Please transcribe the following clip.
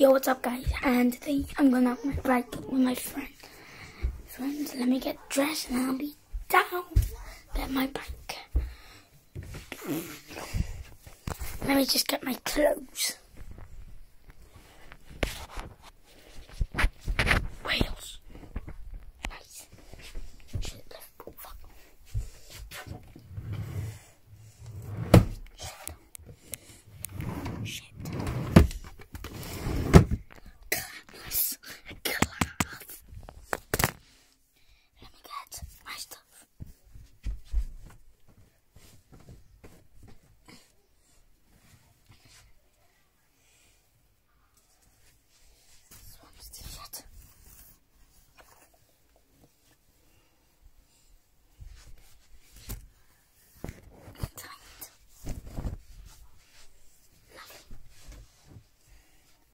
Yo, what's up guys? And today I'm gonna ride with my friend. Friends, let me get dressed and I'll be down at my bike. Let me just get my clothes.